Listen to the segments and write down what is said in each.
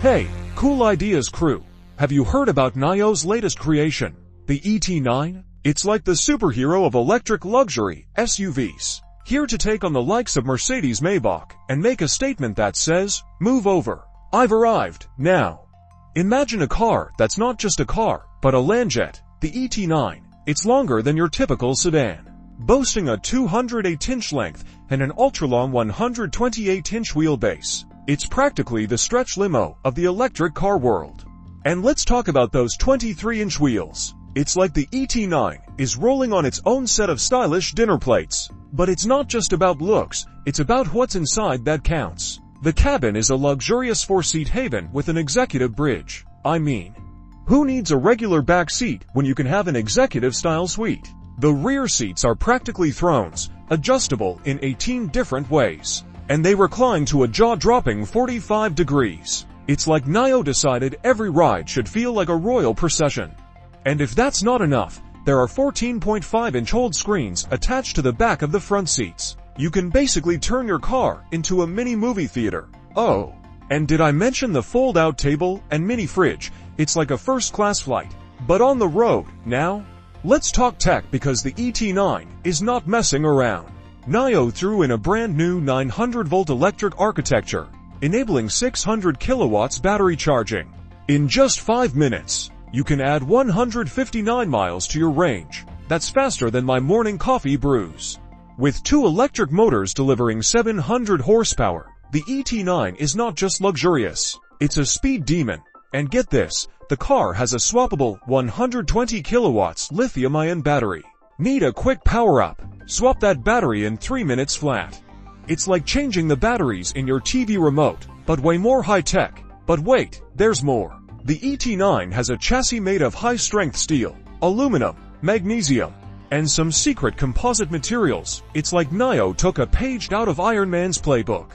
Hey, cool ideas crew. Have you heard about Nio's latest creation, the ET9? It's like the superhero of electric luxury SUVs. Here to take on the likes of Mercedes Maybach and make a statement that says, move over. I've arrived, now. Imagine a car that's not just a car, but a Landjet, the ET9. It's longer than your typical sedan. Boasting a 208-inch length and an ultra-long 128-inch wheelbase. It's practically the stretch limo of the electric car world. And let's talk about those 23-inch wheels. It's like the ET9 is rolling on its own set of stylish dinner plates. But it's not just about looks, it's about what's inside that counts. The cabin is a luxurious four-seat haven with an executive bridge. I mean, who needs a regular back seat when you can have an executive-style suite? The rear seats are practically thrones, adjustable in 18 different ways. And they recline to a jaw-dropping 45 degrees. It's like Nio decided every ride should feel like a royal procession. And if that's not enough, there are 14.5-inch hold screens attached to the back of the front seats. You can basically turn your car into a mini movie theater. Oh, and did I mention the fold-out table and mini fridge? It's like a first-class flight. But on the road, now, let's talk tech because the ET9 is not messing around. Nio threw in a brand new 900 volt electric architecture, enabling 600 kilowatts battery charging. In just 5 minutes, you can add 159 miles to your range. That's faster than my morning coffee brews. With two electric motors delivering 700 horsepower, the ET9 is not just luxurious, it's a speed demon. And get this, the car has a swappable 120 kilowatts lithium-ion battery. Need a quick power up? Swap that battery in 3 minutes flat. It's like changing the batteries in your TV remote, but way more high-tech. But wait, there's more. The ET9 has a chassis made of high-strength steel, aluminum, magnesium, and some secret composite materials. It's like Nio took a page out of Iron Man's playbook.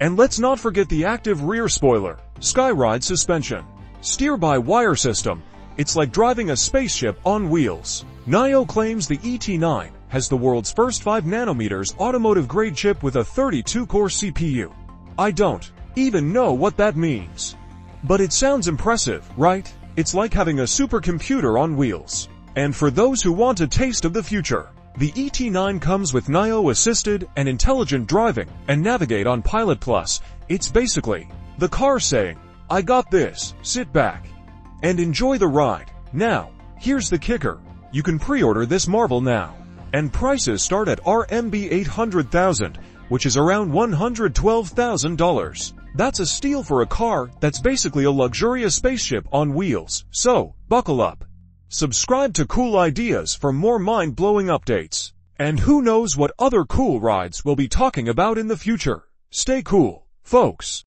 And let's not forget the active rear spoiler, Skyride suspension, steer-by-wire system. It's like driving a spaceship on wheels. Nio claims the ET9 has the world's first 5 nanometers automotive grade chip with a 32-core CPU. I don't even know what that means. But it sounds impressive, right? It's like having a supercomputer on wheels. And for those who want a taste of the future, the ET9 comes with Nio assisted and intelligent driving and navigate on Pilot Plus. It's basically the car saying, I got this, sit back and enjoy the ride. Now, here's the kicker. You can pre-order this marvel now. And prices start at RMB 800,000, which is around $112,000. That's a steal for a car that's basically a luxurious spaceship on wheels. So, buckle up. Subscribe to Cool Ideas for more mind-blowing updates. And who knows what other cool rides we'll be talking about in the future. Stay cool, folks.